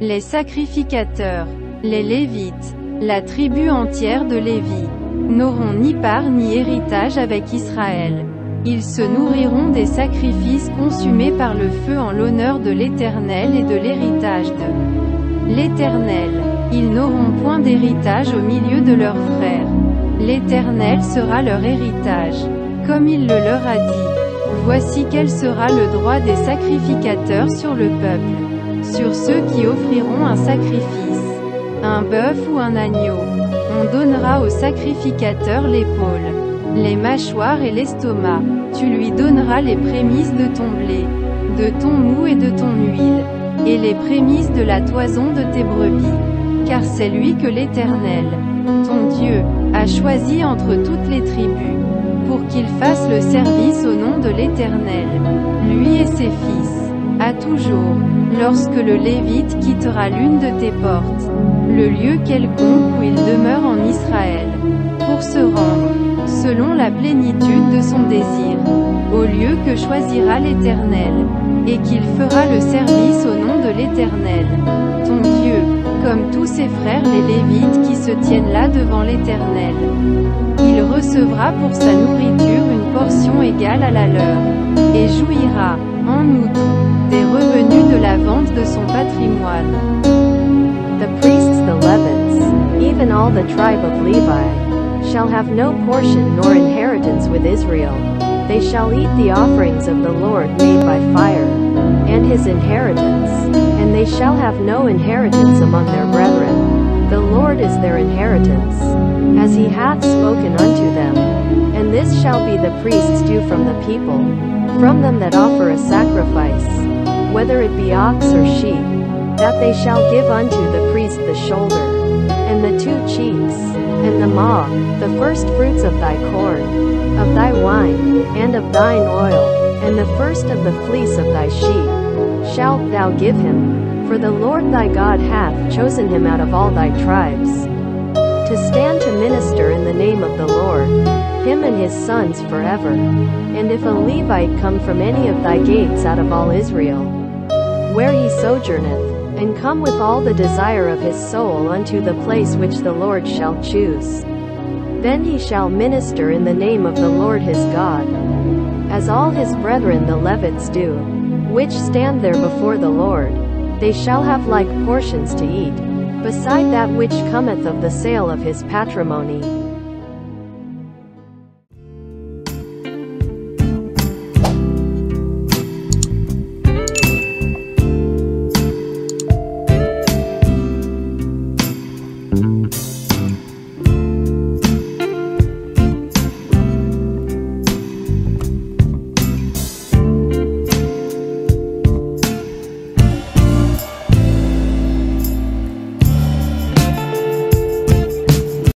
Les sacrificateurs, les Lévites, la tribu entière de Lévi, n'auront ni part ni héritage avec Israël. Ils se nourriront des sacrifices consumés par le feu en l'honneur de l'Éternel et de l'héritage de l'Éternel. Ils n'auront point d'héritage au milieu de leurs frères. L'Éternel sera leur héritage. Comme il le leur a dit. Voici quel sera le droit des sacrificateurs sur le peuple sur ceux qui offriront un sacrifice, un bœuf ou un agneau. On donnera au sacrificateur l'épaule, les mâchoires et l'estomac. Tu lui donneras les prémices de ton blé, de ton mou et de ton huile, et les prémices de la toison de tes brebis. Car c'est lui que l'Éternel, ton Dieu, a choisi entre toutes les tribus, pour qu'il fasse le service au nom de l'Éternel, lui et ses fils à toujours, lorsque le Lévite quittera l'une de tes portes, le lieu quelconque où il demeure en Israël, pour se rendre, selon la plénitude de son désir, au lieu que choisira l'Éternel, et qu'il fera le service au nom de l'Éternel, ton Dieu, comme tous ses frères les Lévites qui se tiennent là devant l'Éternel. Il recevra pour sa nourriture une portion égale à la leur, et jouira, en outre, de son patrimoine. The priests the Levites, even all the tribe of Levi, shall have no portion nor inheritance with Israel. They shall eat the offerings of the Lord made by fire, and his inheritance, and they shall have no inheritance among their brethren. The Lord is their inheritance, as he hath spoken unto them. And this shall be the priest's due from the people, from them that offer a sacrifice, whether it be ox or sheep, that they shall give unto the priest the shoulder, and the two cheeks, and the maw, the first fruits of thy corn, of thy wine, and of thine oil, and the first of the fleece of thy sheep, shalt thou give him, for the Lord thy God hath chosen him out of all thy tribes, to stand to minister in the name of the Lord, him and his sons forever. And if a Levite come from any of thy gates out of all Israel, where he sojourneth, and come with all the desire of his soul unto the place which the Lord shall choose, then he shall minister in the name of the Lord his God, as all his brethren the Levites do, which stand there before the Lord. They shall have like portions to eat, beside that which cometh of the sale of his patrimony.